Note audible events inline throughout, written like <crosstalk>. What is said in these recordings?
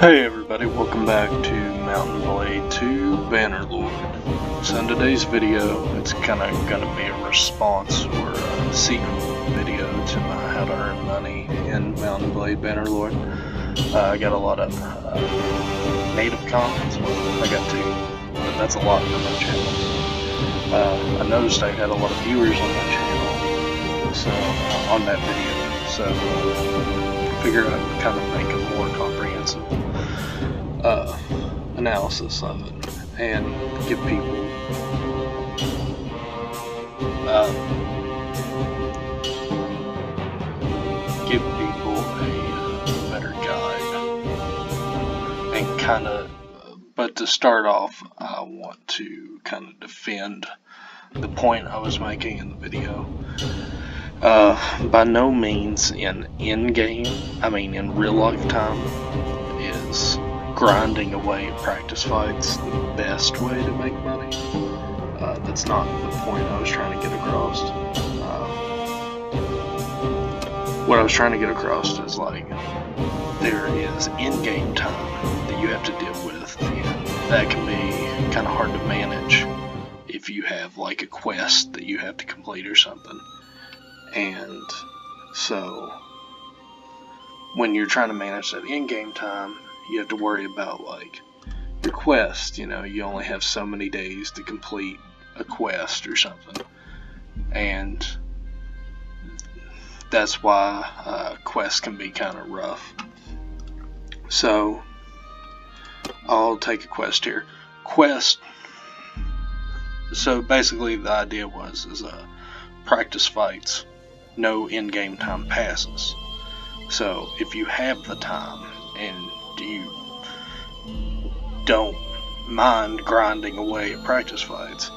Hey everybody, welcome back to Mount and Blade 2 Bannerlord. So in today's video, it's kind of going to be a response or a sequel video to my How to Earn Money in Mount and Blade Bannerlord. Uh, I got a lot of uh, native comments, well, I got two, but that's a lot for my channel. Uh, I noticed I had a lot of viewers on my channel, so on that video, so I figured I'd kind of make a more comprehensive uh, analysis of it and give people uh, give people a better guide and kind of but to start off I want to kind of defend the point I was making in the video. Uh, by no means in in-game, I mean in real life time, is grinding away at practice fights the best way to make money. Uh, that's not the point I was trying to get across. Uh, what I was trying to get across is like there is in-game time that you have to deal with, and that can be kind of hard to manage if you have like a quest that you have to complete or something. And so when you're trying to manage that in-game time, you have to worry about like your quest. You know, you only have so many days to complete a quest or something, and that's why uh, quests can be kind of rough. So I'll take a quest here. Quest. So basically, the idea was is uh, practice fights, no in-game time passes. So if you have the time and you don't mind grinding away at practice fights.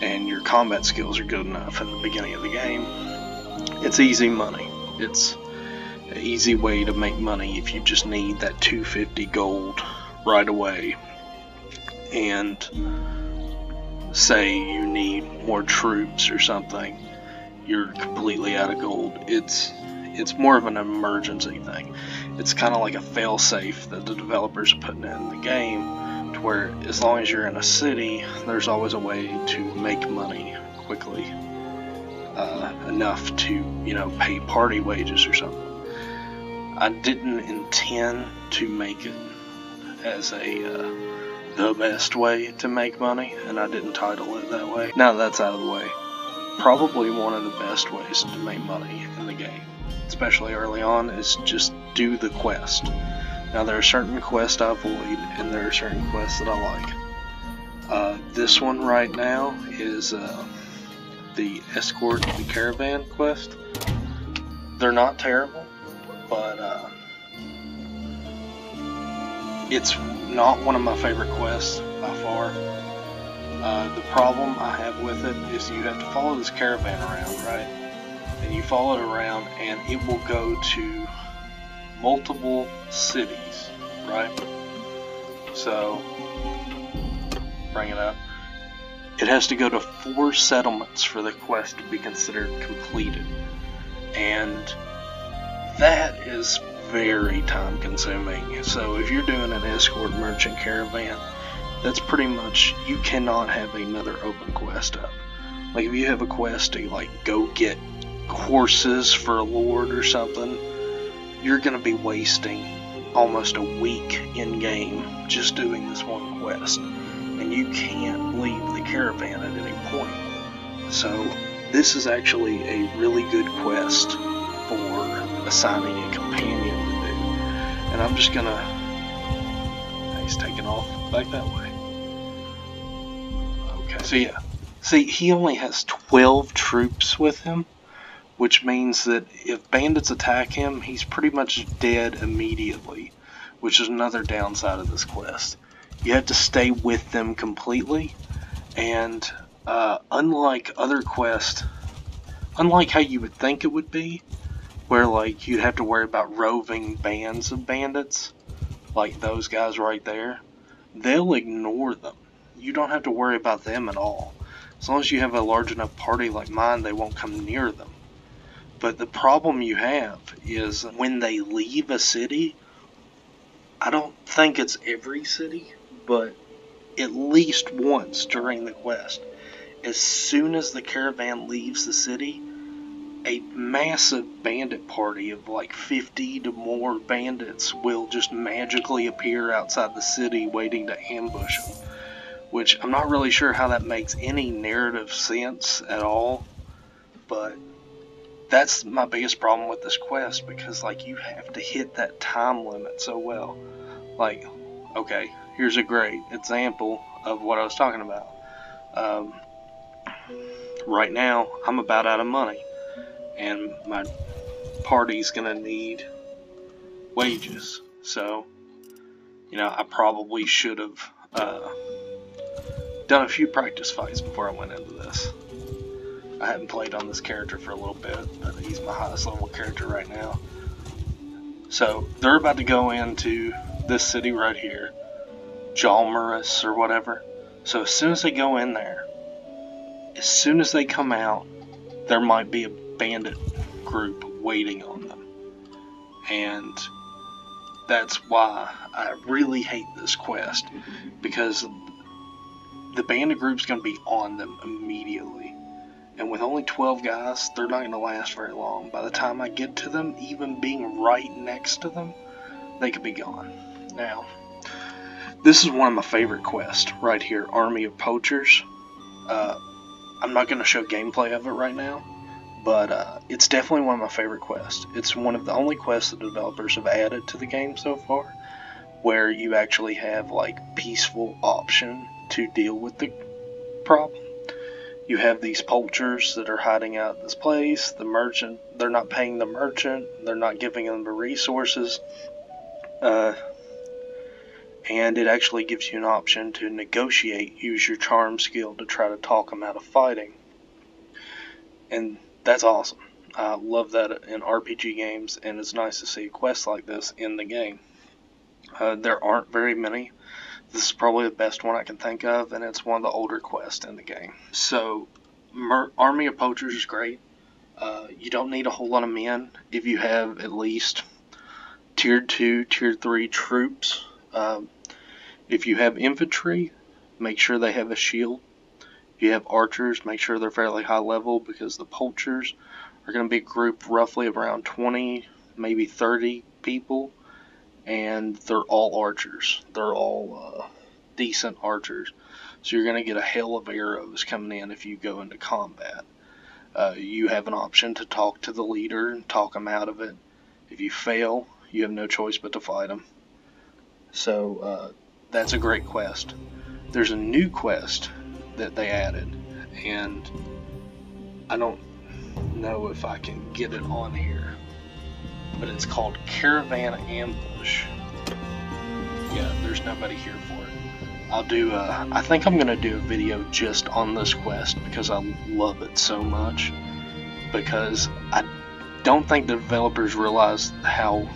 And your combat skills are good enough in the beginning of the game, it's easy money. It's an easy way to make money if you just need that 250 gold right away. And say you need more troops or something you're completely out of gold. It's it's more of an emergency thing. It's kind of like a fail-safe that the developers are putting in the game, to where as long as you're in a city, there's always a way to make money quickly, uh, enough to you know pay party wages or something. I didn't intend to make it as a uh, the best way to make money, and I didn't title it that way. Now that's out of the way, probably one of the best ways to make money in the game especially early on, is just do the quest. Now there are certain quests I avoid, and there are certain quests that I like. Uh, this one right now is uh, the escort the caravan quest. They're not terrible, but uh, it's not one of my favorite quests by far. Uh, the problem I have with it is you have to follow this caravan around, right? And you follow it around and it will go to multiple cities, right? So, bring it up. It has to go to four settlements for the quest to be considered completed. And that is very time consuming. So if you're doing an escort merchant caravan, that's pretty much you cannot have another open quest up. Like if you have a quest to like go get horses for a lord or something, you're going to be wasting almost a week in game just doing this one quest. And you can't leave the caravan at any point. So, this is actually a really good quest for assigning a companion to do. And I'm just going to. He's taking off back that way. Okay, so yeah. See, he only has 12 troops with him which means that if bandits attack him, he's pretty much dead immediately, which is another downside of this quest. You have to stay with them completely, and uh, unlike other quests, unlike how you would think it would be, where like you'd have to worry about roving bands of bandits, like those guys right there, they'll ignore them. You don't have to worry about them at all. As long as you have a large enough party like mine, they won't come near them. But the problem you have is when they leave a city, I don't think it's every city, but at least once during the quest, as soon as the caravan leaves the city, a massive bandit party of like 50 to more bandits will just magically appear outside the city waiting to ambush them. Which I'm not really sure how that makes any narrative sense at all, but that's my biggest problem with this quest because like you have to hit that time limit so well. Like, okay, here's a great example of what I was talking about. Um, right now, I'm about out of money and my party's gonna need wages. So, you know, I probably should have uh, done a few practice fights before I went into this. I haven't played on this character for a little bit, but he's my highest level character right now. So, they're about to go into this city right here, Jalmarys or whatever. So, as soon as they go in there, as soon as they come out, there might be a bandit group waiting on them. And that's why I really hate this quest because the bandit group's going to be on them immediately. And with only 12 guys, they're not going to last very long. By the time I get to them, even being right next to them, they could be gone. Now, this is one of my favorite quests right here Army of Poachers. Uh, I'm not going to show gameplay of it right now but uh, it's definitely one of my favorite quests. It's one of the only quests the developers have added to the game so far, where you actually have like peaceful option to deal with the problem. You have these poachers that are hiding out this place. The merchant, they're not paying the merchant. They're not giving them the resources. Uh, and it actually gives you an option to negotiate, use your charm skill to try to talk them out of fighting. And that's awesome. I love that in RPG games, and it's nice to see quests like this in the game. Uh, there aren't very many. This is probably the best one I can think of, and it's one of the older quests in the game. So, Mer- Army of Poachers is great. Uh, you don't need a whole lot of men if you have at least tier 2, tier 3 troops. Um, if you have infantry, make sure they have a shield if you have archers, make sure they're fairly high level because the poachers are going to be grouped roughly around 20, maybe 30 people, and they're all archers. They're all uh, decent archers. So you're going to get a hail of arrows coming in if you go into combat. Uh, you have an option to talk to the leader and talk them out of it. If you fail, you have no choice but to fight them. So uh, that's a great quest. There's a new quest that they added, and I don't know if I can get it on here, but it's called Caravan Ambush. Yeah, there's nobody here for it. I'll do. A, I think I'm gonna do a video just on this quest because I love it so much. Because I don't think the developers realize how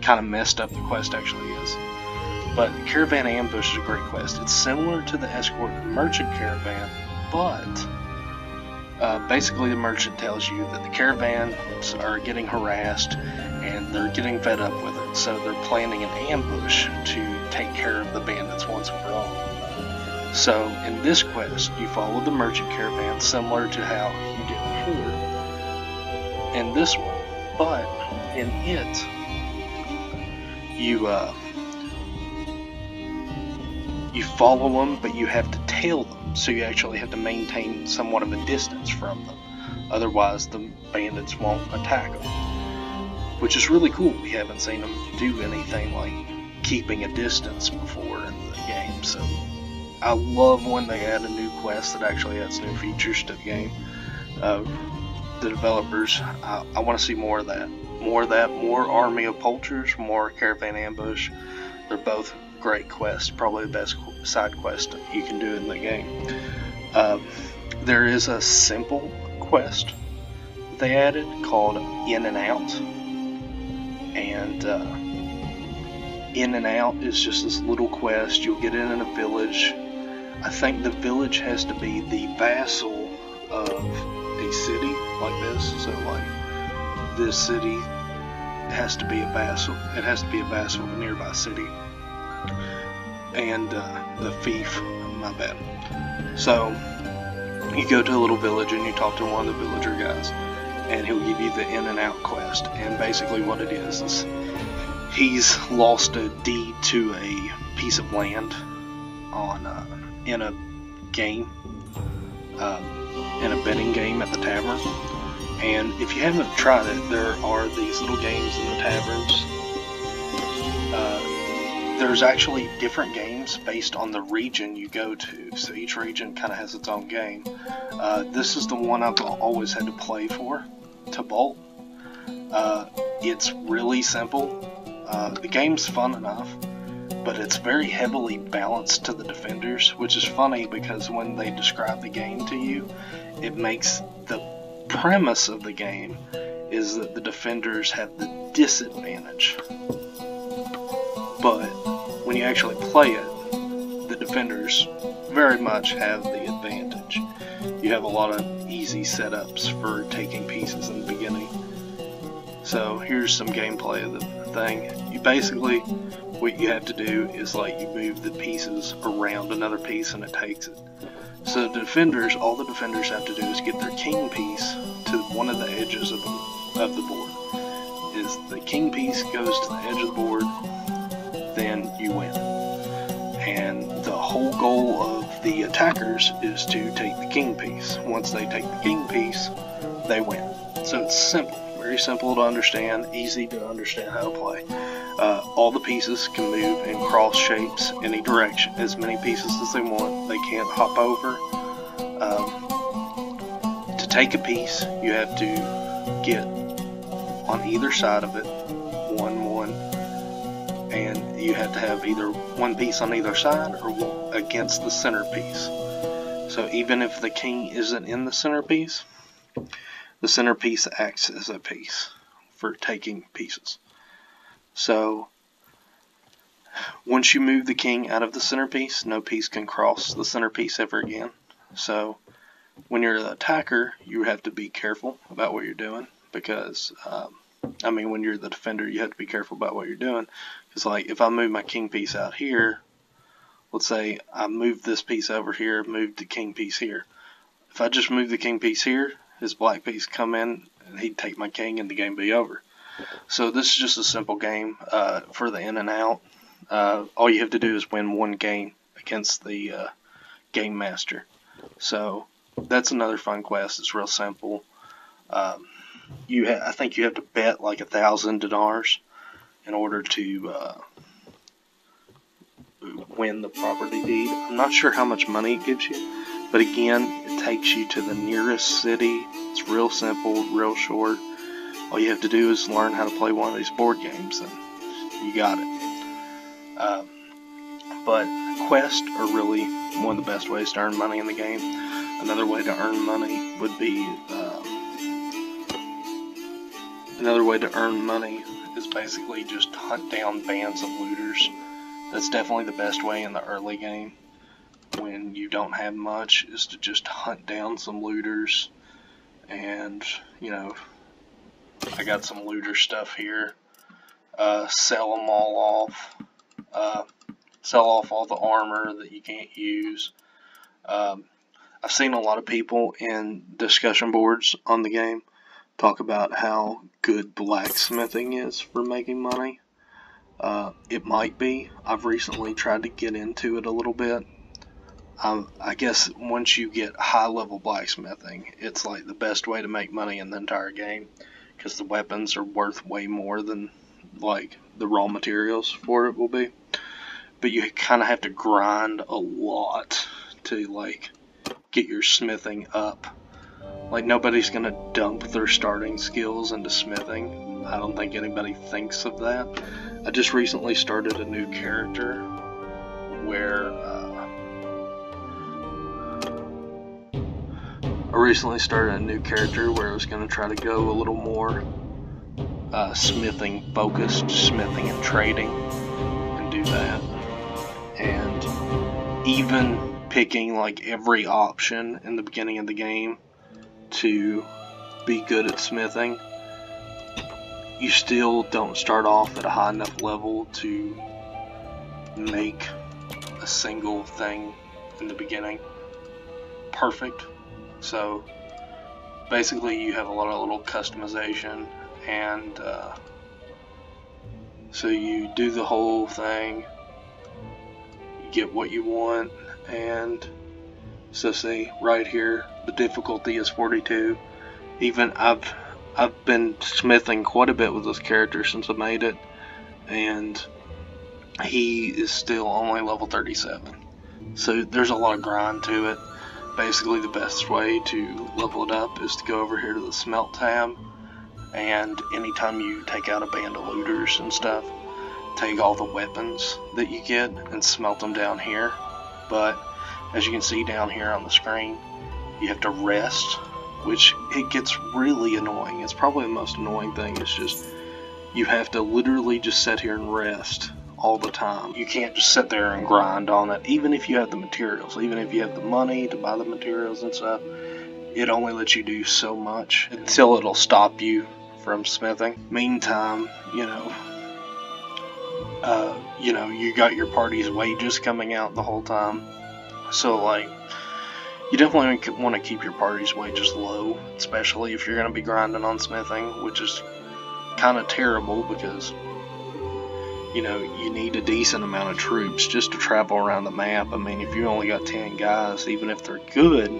kind of messed up the quest actually is. But Caravan Ambush is a great quest. It's similar to the Escort Merchant Caravan, but uh, basically the merchant tells you that the caravans are getting harassed and they're getting fed up with it, so they're planning an ambush to take care of the bandits once and for all. So in this quest, you follow the merchant caravan similar to how you did before in this one, but in it, you uh, you follow them, but you have to tail them, so you actually have to maintain somewhat of a distance from them. Otherwise, the bandits won't attack them. Which is really cool. We haven't seen them do anything like keeping a distance before in the game, so I love when they add a new quest that actually adds new features to the game. Uh, the developers, I, I want to see more of that. More of that, more Army of Poachers, more Caravan Ambush. They're both great quest, probably the best side quest you can do in the game. Uh, there is a simple quest they added called In and Out, and uh, In and Out is just this little quest. You'll get in in a village. I think the village has to be the vassal of a city like this. So, like this city has to be a vassal. It has to be a vassal of a nearby city. And uh, the fief, my bad. So you go to a little village and you talk to one of the villager guys, and he'll give you the in and out quest. And basically, what it is is he's lost a deed to a piece of land on uh, in a game, um, in a betting game at the tavern. And if you haven't tried it, there are these little games in the taverns. There's actually different games based on the region you go to, so each region kind of has its own game. Uh, this is the one I've always had to play for, Tablut. Uh, it's really simple. Uh, the game's fun enough, but it's very heavily balanced to the defenders, which is funny because when they describe the game to you, it makes the premise of the game is that the defenders have the disadvantage. But when you actually play it, the defenders very much have the advantage. You have a lot of easy setups for taking pieces in the beginning. So here's some gameplay of the thing. You basically, what you have to do is like you move the pieces around another piece and it takes it. So the defenders, all the defenders have to do is get their king piece to one of the edges of the, of the board. Is the king piece goes to the edge of the board, then you win. And the whole goal of the attackers is to take the king piece. Once they take the king piece, they win. So it's simple, very simple to understand, easy to understand how to play. Uh, all the pieces can move in cross shapes any direction, as many pieces as they want. They can't hop over. Um, to take a piece, you have to get on either side of it, you have to have either one piece on either side or against the centerpiece. So even if the king isn't in the centerpiece, the centerpiece acts as a piece for taking pieces. So once you move the king out of the centerpiece, no piece can cross the centerpiece ever again. So when you're the attacker, you have to be careful about what you're doing because, um, I mean, when you're the defender, you have to be careful about what you're doing. Because, like, if I move my king piece out here, let's say I move this piece over here, move the king piece here. If I just move the king piece here, his black piece come in, and he'd take my king, and the game be over. So this is just a simple game uh, for the in and out. Uh, all you have to do is win one game against the uh, game master. So that's another fun quest. It's real simple. Um, you I think you have to bet like a thousand dinars in order to uh, win the property deed. I'm not sure how much money it gives you, but again, it takes you to the nearest city. It's real simple, real short all you have to do is learn how to play one of these board games, and you got it. Um, but quests are really one of the best ways to earn money in the game. Another way to earn money would be um, another way to earn money is basically just hunt down bands of looters. That's definitely the best way in the early game when you don't have much is to just hunt down some looters and you know I got some looter stuff here. Uh, sell them all off. Uh, sell off all the armor that you can't use. Um, I've seen a lot of people in discussion boards on the game talk about how good blacksmithing is for making money. Uh, it might be. I've recently tried to get into it a little bit. Um, I guess once you get high level blacksmithing, it's like the best way to make money in the entire game because the weapons are worth way more than like the raw materials for it will be. But you kind of have to grind a lot to like get your smithing up. Like nobody's gonna dump their starting skills into smithing. I don't think anybody thinks of that. I just recently started a new character where uh, I recently started a new character where I was to try to go a little more uh, smithing focused, smithing and trading, and do that. And even picking like every option in the beginning of the game to be good at smithing you still don't start off at a high enough level to make a single thing in the beginning perfect. So basically, you have a lot of little customization, and uh, so you do the whole thing, you get what you want, and so see right here, the difficulty is 42. Even I've I've been smithing quite a bit with this character since I made it, and he is still only level 37. So there's a lot of grind to it. Basically, the best way to level it up is to go over here to the smelt tab, and anytime you take out a band of looters and stuff, take all the weapons that you get and smelt them down here. But as you can see down here on the screen, you have to rest which it gets really annoying. It's probably the most annoying thing. It's just you have to literally just sit here and rest all the time. You can't just sit there and grind on it, even if you have the materials, even if you have the money to buy the materials and stuff. It only lets you do so much until it'll stop you from smithing. Meantime, you know, uh, you know, you got your party's wages coming out the whole time. So like you definitely want to keep your party's wages low, especially if you're going to be grinding on smithing, which is kind of terrible because you know you need a decent amount of troops just to travel around the map. I mean, if you only got 10 guys, even if they're good,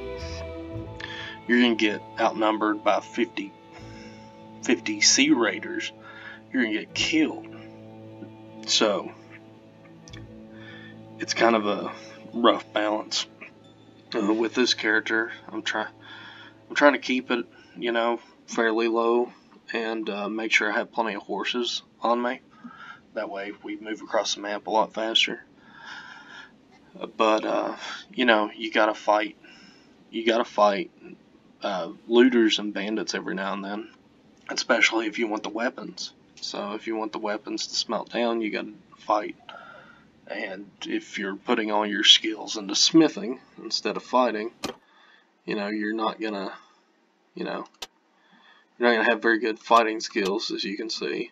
you're going to get outnumbered by 50 50 sea raiders. You're going to get killed. So, it's kind of a rough balance uh, with this character. I'm trying I'm trying to keep it, you know, fairly low and uh, make sure I have plenty of horses on me. That way we move across the map a lot faster. But uh, you know, you gotta fight. You gotta fight uh, looters and bandits every now and then, especially if you want the weapons. So if you want the weapons to smelt down, you gotta fight. And if you're putting all your skills into smithing instead of fighting, you know, you're not gonna, you know, you're not gonna have very good fighting skills, as you can see.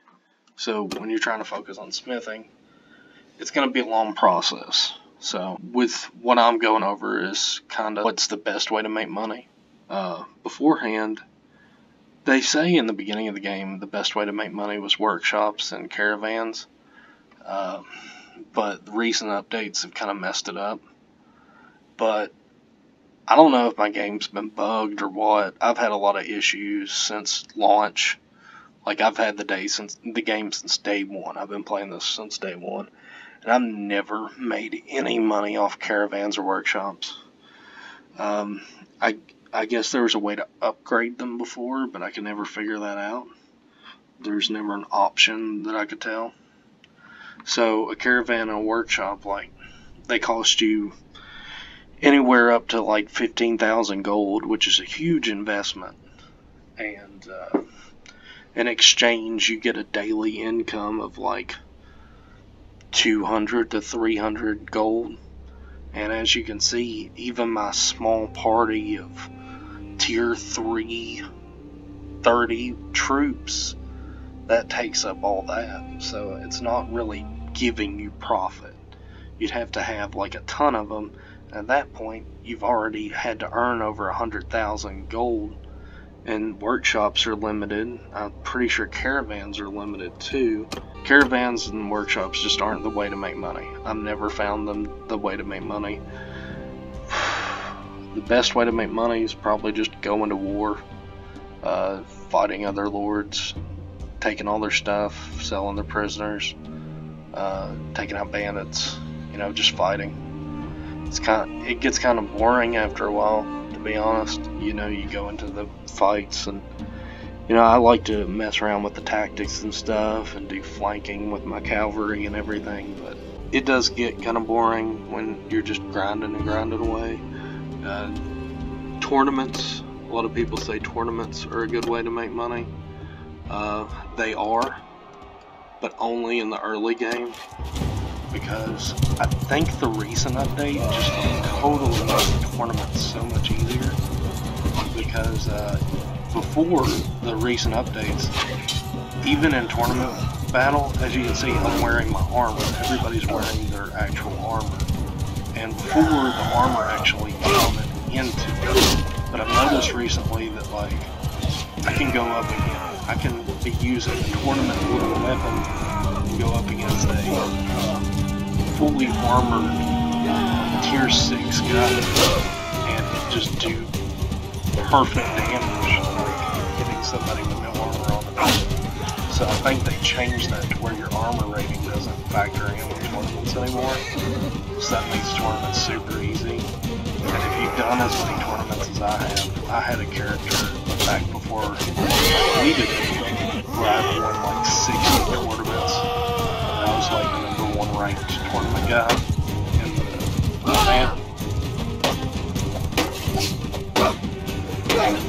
So when you're trying to focus on smithing, it's gonna be a long process. So with what I'm going over is kind of what's the best way to make money. Uh, beforehand, they say in the beginning of the game the best way to make money was workshops and caravans. Uh, but recent updates have kind of messed it up. But I don't know if my game's been bugged or what. I've had a lot of issues since launch. Like I've had the day since the game since day one. I've been playing this since day one, and I've never made any money off caravans or workshops. Um, I I guess there was a way to upgrade them before, but I could never figure that out. There's never an option that I could tell. So a caravan and a workshop, like, they cost you anywhere up to like 15,000 gold, which is a huge investment. And uh, in exchange, you get a daily income of like 200 to 300 gold. And as you can see, even my small party of tier 3 30 troops, that takes up all that. So it's not really giving you profit. You'd have to have like a ton of them. At that point, you've already had to earn over a hundred thousand gold, and workshops are limited. I'm pretty sure caravans are limited too. Caravans and workshops just aren't the way to make money. I've never found them the way to make money. <sighs> The best way to make money is probably just going to war, uh, fighting other lords, taking all their stuff, selling their prisoners uh, taking out bandits, you know, just fighting. It's kind of, it gets kind of boring after a while, to be honest. You know, you go into the fights and you know, I like to mess around with the tactics and stuff and do flanking with my cavalry and everything, but it does get kind of boring when you're just grinding and grinding away. Uh, tournaments, a lot of people say tournaments are a good way to make money. Uh, they are, but only in the early game because I think the recent update just totally made the tournament so much easier because uh, before the recent updates even in tournament battle, as you can see, I'm wearing my armor. Everybody's wearing their actual armor. And before the armor actually counted into it, but I've noticed recently that like I can go up again. I can using a tournament little weapon and go up against a fully armored tier 6 guy and just do perfect damage, like hitting somebody with no armor on the So I think they changed that to where your armor rating doesn't factor in with tournaments anymore. So that makes tournaments super easy. And if you've done as many tournaments as I have, I had a character back before we did it, where I won like 60 tournaments. And I was like the number one ranked tournament guy in the event.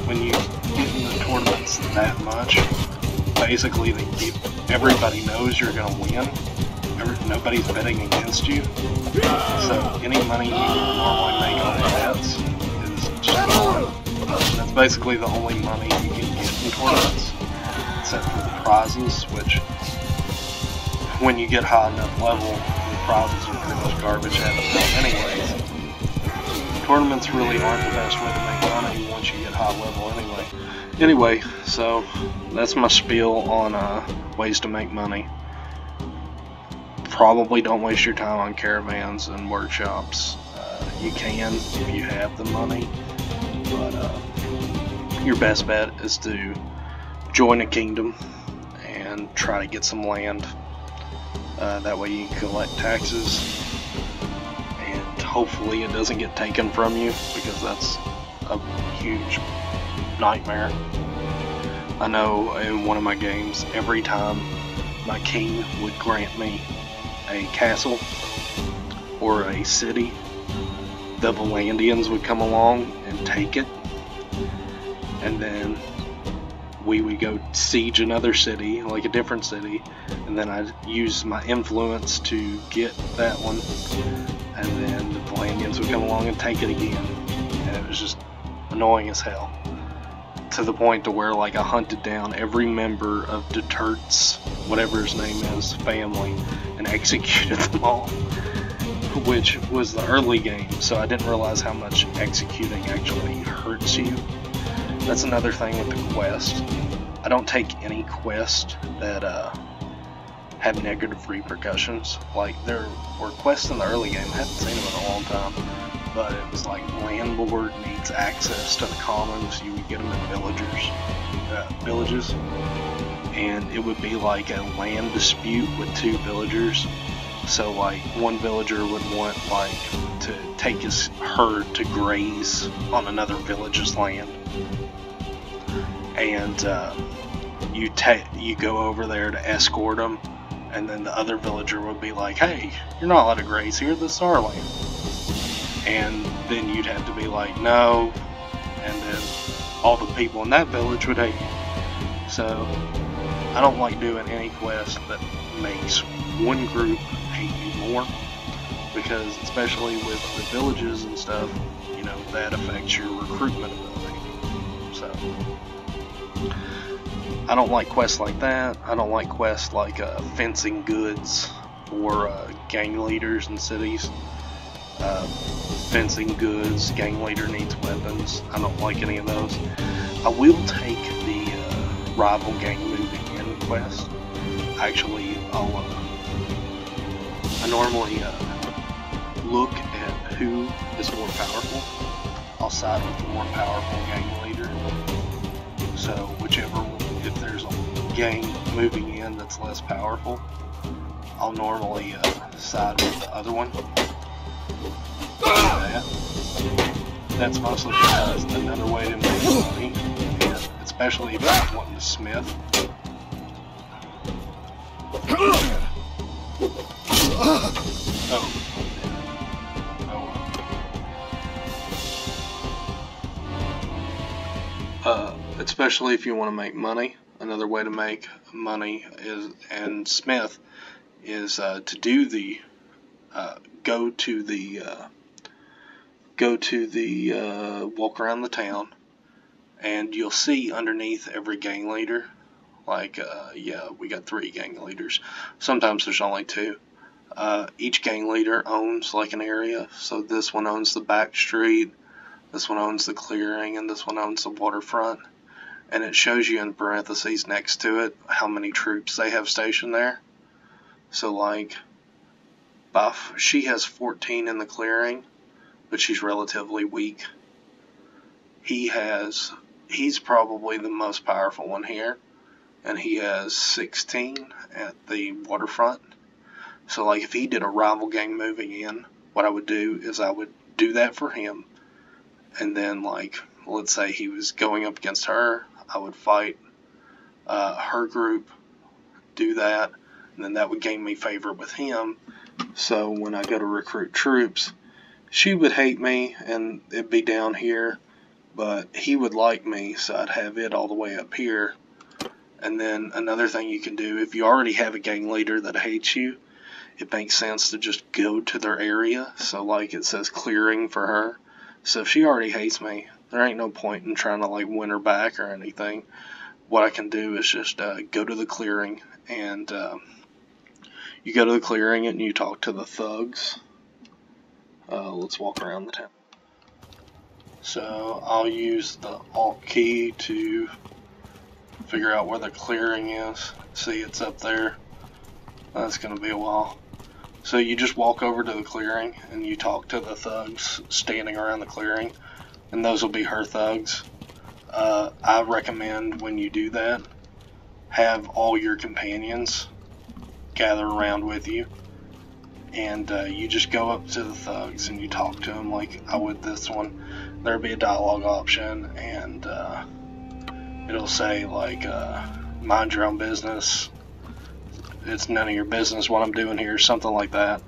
when you get in the tournaments that much, basically they keep, everybody knows you're going to win. Nobody's betting against you. So any money you normally make on the bets is just. That's basically the only money you can get in tournaments, except for the prizes, which when you get high enough level, the prizes are pretty much garbage out of anyways. Tournaments really aren't the best way to make money once you get high level anyway. Anyway, so that's my spiel on uh, ways to make money. Probably don't waste your time on caravans and workshops. Uh, you can if you have the money, but uh, your best bet is to join a kingdom and try to get some land. Uh, that way you can collect taxes and hopefully it doesn't get taken from you because that's a huge nightmare. I know in one of my games, every time my king would grant me a castle or a city, the Vlandians would come along take it, and then we would go siege another city, like a different city, and then I'd use my influence to get that one, and then the Vlandians would come along and take it again, and it was just annoying as hell. To the point to where like I hunted down every member of Derthert's, whatever his name is, family, and <laughs> executed them all. Which was the early game, so I didn't realize how much executing actually hurts you. That's another thing with the quest. I don't take any quest that uh, have negative repercussions. Like there were quests in the early game, I haven't seen them in a long time but it was like landlord needs access to the commons. You would get them in villagers, uh, villages, and it would be like a land dispute with two villagers. So like one villager would want like to take his herd to graze on another village's land, and uh, you take you go over there to escort them, and then the other villager would be like, "Hey, you're not allowed to graze here. This is our land." and then you'd have to be like, no, and then all the people in that village would hate you. So I don't like doing any quest that makes one group hate you more, because especially with the villages and stuff, you know, that affects your recruitment ability. So I don't like quests like that. I don't like quests like uh, fencing goods or uh, gang leaders in cities. Uh, fencing goods, gang leader needs weapons. I don't like any of those. I will take the uh, rival gang moving in quest. Actually, I'll. Normally uh, look at who is more powerful. I'll side with the more powerful gang leader. So whichever, if there's a gang moving in that's less powerful, I'll normally uh, side with the other one that. That's mostly because another way to make money, especially if you're wanting to smith. Uh, especially if you want to make money. Another way to make money is, and smith, is uh, to do the, uh, go to the uh, go to the uh, walk around the town and you'll see underneath every gang leader Like, yeah, we got three gang leaders. Sometimes there's only two. Uh, each gang leader owns like an area. So this one owns the back street, this one owns the clearing, and this one owns the waterfront. And it shows you in parentheses next to it how many troops they have stationed there. So like, Buff, she has 14 in the clearing, but she's relatively weak. He has, he's probably the most powerful one here and he has 16 at the waterfront. So, like, if he did a rival gang moving in, what I would do is I would do that for him, and then, like, let's say he was going up against her, I would fight uh, her group, do that, and then that would gain me favor with him. So when I go to recruit troops, she would hate me and it'd be down here, but he would like me, so I'd have it all the way up here and then another thing you can do, if you already have a gang leader that hates you, it makes sense to just go to their area. So, like it says clearing for her. So, if she already hates me, there ain't no point in trying to like win her back or anything. What I can do is just uh, go to the clearing and uh, you go to the clearing and you talk to the thugs. Uh, let's walk around the town. So, I'll use the Alt key to figure out where the clearing is. See, it's up there. That's going to be a while. So you just walk over to the clearing and you talk to the thugs standing around the clearing, and those will be her thugs. Uh, I recommend when you do that, have all your companions gather around with you, and uh, you just go up to the thugs and you talk to them like I would this one. There'll be a dialogue option, and uh, it'll say like uh, mind your own business it's none of your business what i'm doing here something like that.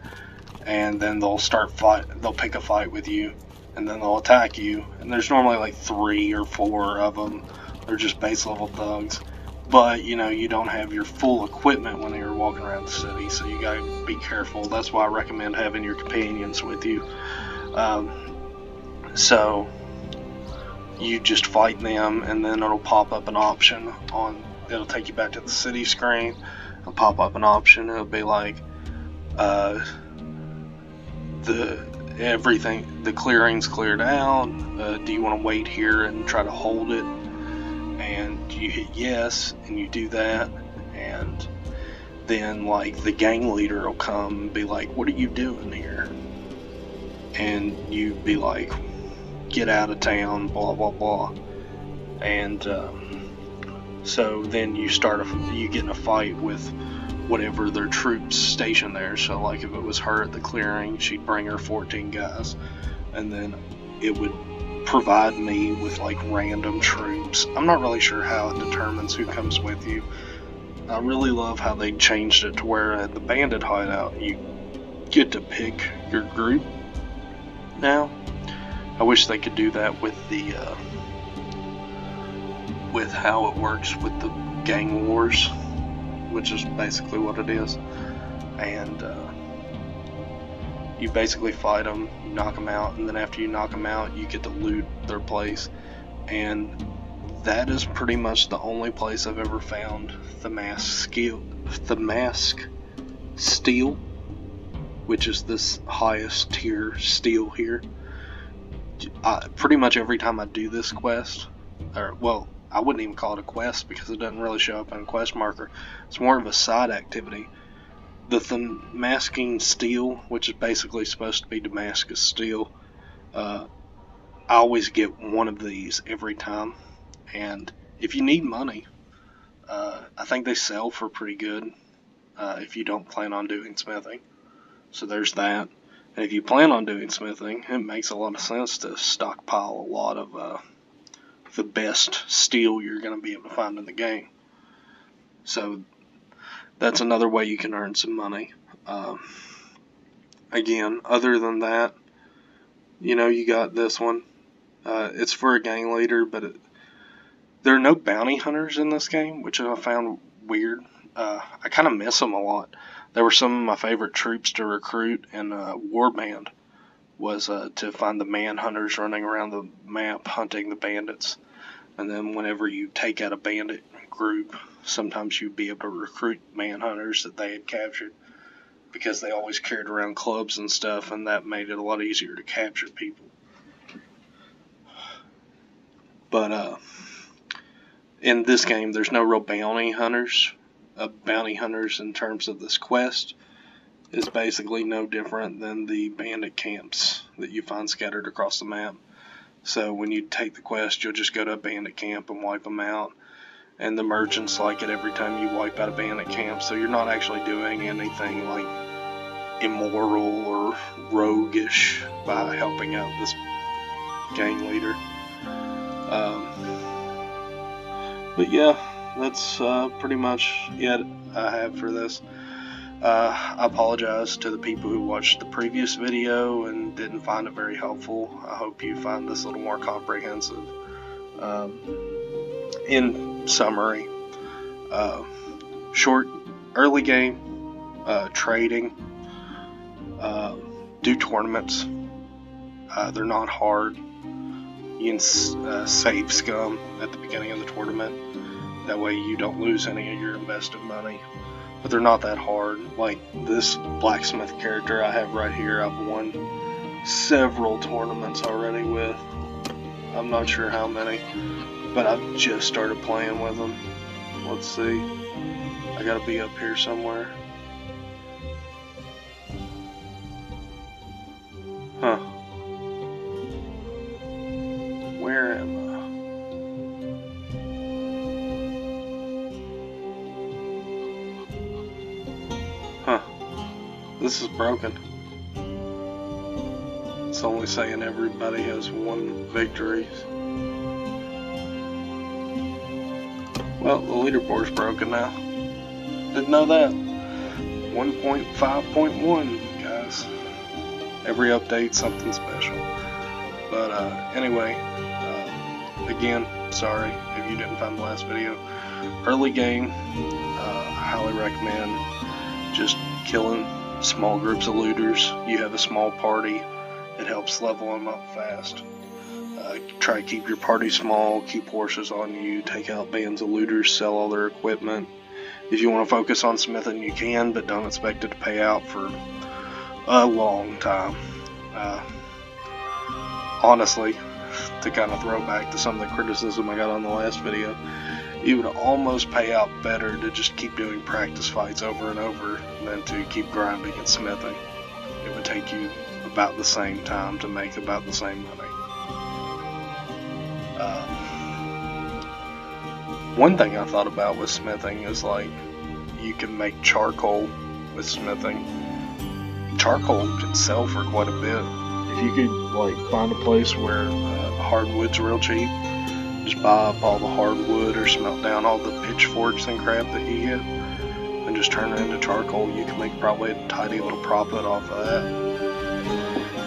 And then they'll start fight they'll pick a fight with you and then they'll attack you. And there's normally like three or four of them they're just base level thugs. But you know you don't have your full equipment when you're walking around the city so you gotta be careful. That's why i recommend having your companions with you. Um, so you just fight them and then it'll pop up an option on it'll take you back to the city screen it'll pop up an option. It'll be like uh, the everything the clearing's cleared out. Uh, do you want to wait here and try to hold it? And you hit yes and you do that and then like the gang leader will come and be like what are you doing here? And you'd be like get out of town, blah blah blah, and um, so then you start a you get in a fight with whatever their troops stationed there. So like if it was her at the clearing, she'd bring her 14 guys, and then it would provide me with like random troops. I'm not really sure how it determines who comes with you. I really love how they changed it to where at the bandit hideout you get to pick your group now I wish they could do that with the uh, with how it works with the gang wars, which is basically what it is. And uh, you basically fight them, you knock them out, and then after you knock them out, you get to loot their place. And that is pretty much the only place I've ever found the mask skill, the mask steel, which is this highest tier steel here uh, pretty much every time I do this quest, or well, I wouldn't even call it a quest because it doesn't really show up on quest marker. It's more of a side activity. The Damascene steel, which is basically supposed to be Damascus steel, uh, I always get one of these every time. And if you need money, uh, I think they sell for pretty good uh, if you don't plan on doing smithing. So there's that. And if you plan on doing smithing, it makes a lot of sense to stockpile a lot of uh, the best steel you're going to be able to find in the game. So that's another way you can earn some money. Um, again, other than that, you know, you got this one. Uh, it's for a gang leader, but it, there are no bounty hunters in this game, which I found weird. Uh, I kind of miss them a lot they were some of my favorite troops to recruit in uh, Warband was uh, to find the manhunters running around the map hunting the bandits. And then whenever you take out a bandit group, sometimes you'd be able to recruit manhunters that they had captured because they always carried around clubs and stuff, and that made it a lot easier to capture people. But uh, in this game, there's no real bounty hunters. Uh, bounty hunters, in terms of this quest, is basically no different than the bandit camps that you find scattered across the map. So when you take the quest, you'll just go to a bandit camp and wipe them out. And the merchants like it every time you wipe out a bandit camp, so you're not actually doing anything like immoral or roguish by helping out this gang leader. Um, but yeah, that's uh, pretty much it I have for this. Uh, I apologize to the people who watched the previous video and didn't find it very helpful. I hope you find this a little more comprehensive. Um, in summary, uh, short, early game, uh, trading, uh, do tournaments. Uh, they're not hard. You can uh, save scum at the beginning of the tournament. That way you don't lose any of your invested money but they're not that hard. Like this blacksmith character I have right here, I've won several tournaments already with. I'm not sure how many, but I've just started playing with them. Let's see. I gotta be up here somewhere. Huh. This is broken. It's only saying everybody has one victory. Well, the leaderboard's broken now. Didn't know that. 1.5.1, guys. Every update, something special. But uh, anyway, uh, again, sorry if you didn't find the last video. Early game, uh, I highly recommend just killing small groups of looters. You have a small party. It helps level them up fast. Uh, try to keep your party small, keep horses on you, take out bands of looters, sell all their equipment. If you want to focus on smithing, you can, but don't expect it to pay out for a long time. Uh, honestly, to kind of throw back to some of the criticism I got on the last video, it would almost pay out better to just keep doing practice fights over and over than to keep grinding and smithing. It would take you about the same time to make about the same money. Um, one thing I thought about with smithing is like you can make charcoal with smithing. Charcoal can sell for quite a bit. If you could like find a place where uh, hardwood's real cheap just buy up all the hardwood or smelt down all the pitchforks and crap that you get and just turn it into charcoal. You can make probably a tidy little profit off of that.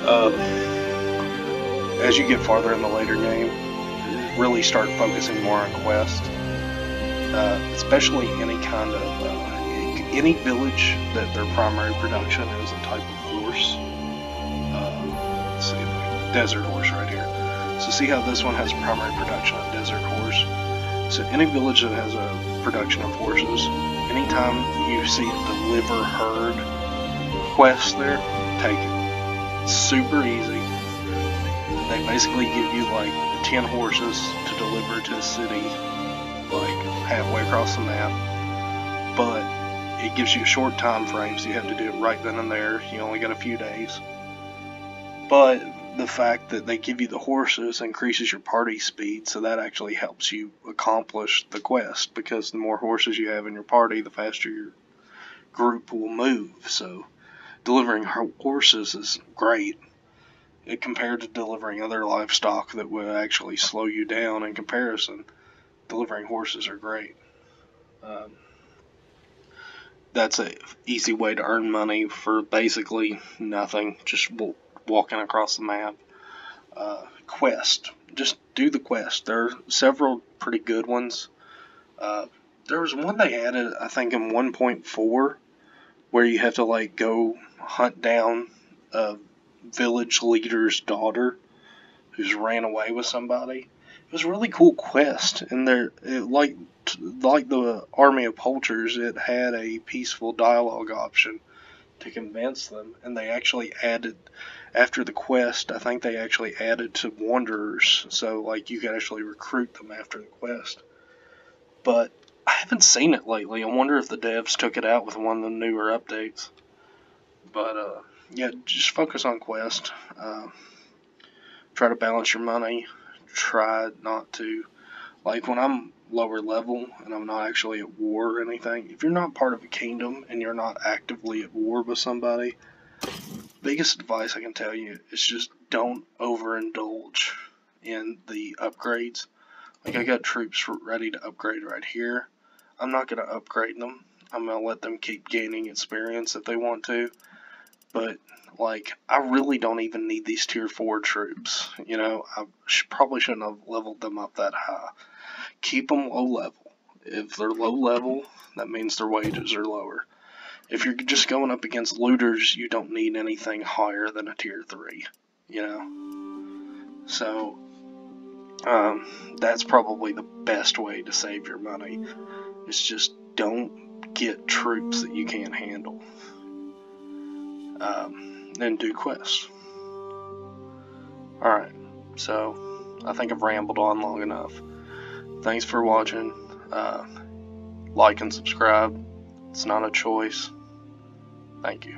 Uh, as you get farther in the later game, really start focusing more on quest, uh, especially any kind of uh, any village that their primary production is a type of horse. Uh, let's see, desert horse right see how this one has primary production of desert horse. So any village that has a production of horses, anytime you see a deliver herd quest there, take it. It's super easy. They basically give you like 10 horses to deliver to a city, like halfway across the map. But it gives you a short time frames. You have to do it right then and there. You only got a few days. But the fact that they give you the horses increases your party speed, so that actually helps you accomplish the quest because the more horses you have in your party, the faster your group will move. So, delivering horses is great compared to delivering other livestock that would actually slow you down in comparison. Delivering horses are great. Um, that's an easy way to earn money for basically nothing. Just walking across the map. Uh, quest. Just do the quest. There are several pretty good ones. Uh, there was one they added, I think, in 1.4, where you have to like go hunt down a village leader's daughter who's ran away with somebody. it was a really cool quest, and there, it, like like the Army of Poachers, it had a peaceful dialogue option to convince them, and they actually added after the quest. I think they actually added to Wanderers, so like you could actually recruit them after the quest. But I haven't seen it lately. I wonder if the devs took it out with one of the newer updates. But uh, yeah, just focus on quest. Uh, try to balance your money. Try not to like when I'm lower level and I'm not actually at war or anything. If you're not part of a kingdom and you're not actively at war with somebody, biggest advice I can tell you is just don't overindulge in the upgrades. Like I got troops ready to upgrade right here. I'm not going to upgrade them. I'm going to let them keep gaining experience if they want to. But, like, I really don't even need these tier 4 troops. You know, I sh probably shouldn't have leveled them up that high. Keep them low level. If they're low level, that means their wages are lower. If you're just going up against looters, you don't need anything higher than a tier 3. You know? So, um, that's probably the best way to save your money. It's just don't get troops that you can't handle. Um, then do quests. Alright, so I think I've rambled on long enough. Thanks for watching. Uh, like and subscribe. It's not a choice. Thank you.